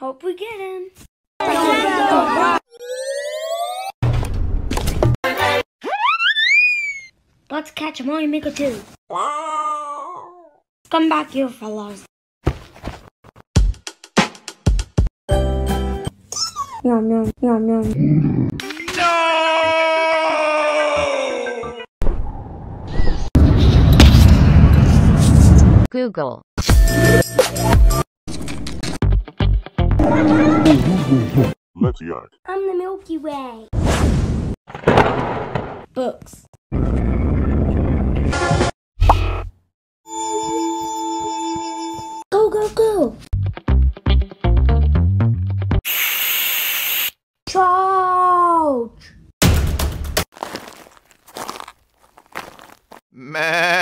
Hope we get him. Let's catch a Maker 2. Come back here, fellas. Yum, yum, yum, yum. Google. Let's yak. I'm the Milky Way. Books. coach. Man.